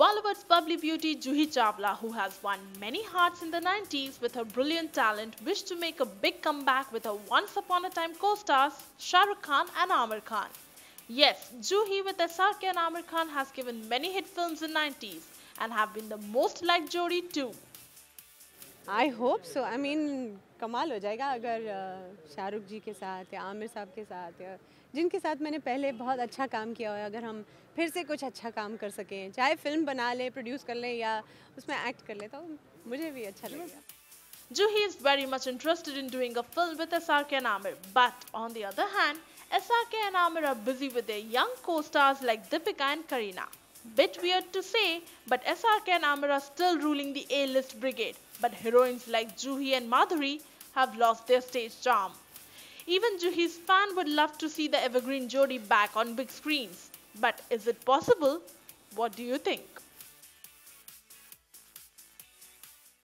Bollywood's bubbly beauty Juhi Chawla, who has won many hearts in the 90s with her brilliant talent, wished to make a big comeback with her once upon a time co-stars Shah Rukh Khan and Aamir Khan. Yes, Juhi with SRK and Aamir Khan has given many hit films in 90s and have been the most liked jodi too. I hope so I mean कमाल हो जाएगा अगर शाहरुख जी के साथ या आमिर साहब के साथ या जिनके साथ मैंने पहले बहुत अच्छा काम किया हो अगर हम फिर से कुछ अच्छा काम कर सकें चाहे फ़िल्म बना ले प्रोड्यूस कर ले या उसमें एक्ट कर ले तो मुझे भी अच्छा लगेगा। जो he is very much interested in doing a film with S R K Namir but on the other hand S R K Namir are busy with young co-stars like Deepika and Kareena Bit weird to say, but SRK and Aamir are still ruling the A-list brigade, but heroines like Juhi and Madhuri have lost their stage charm. Even Juhi's fan would love to see the evergreen Jodi back on big screens. But is it possible? What do you think?